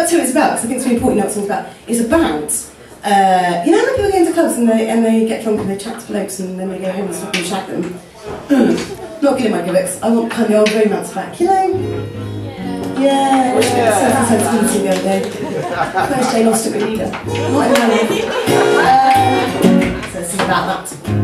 that's who it's about, because I think it's really important you know what it's about. It's about, uh, you know when people go into clubs and they, and they get drunk and they chat to blokes and then they go home and stop and shag them? Not killing my gimmicks, I want kind of the old romance back, you know? Yeah, yeah. Sense and Sensibility the other day. First Jane Austen with Reader. Not in money. Uh, so is about that.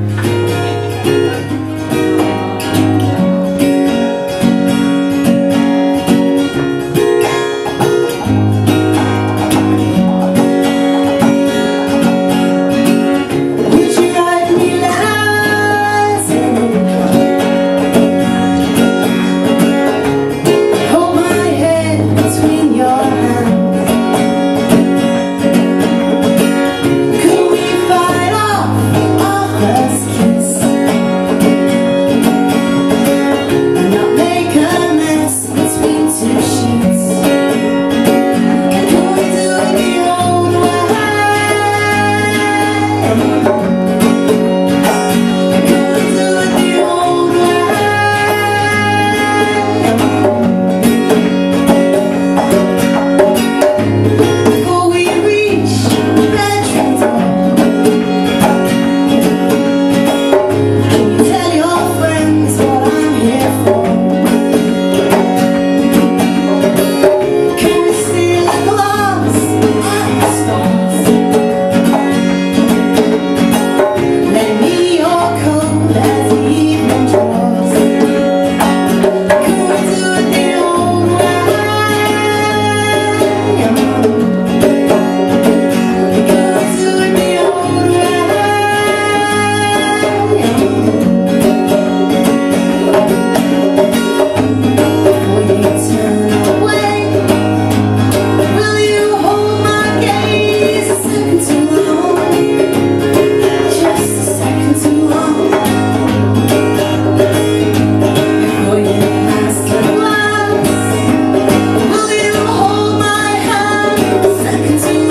Hand a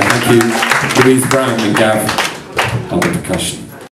thank you. Louise Brown and Gav on the percussion.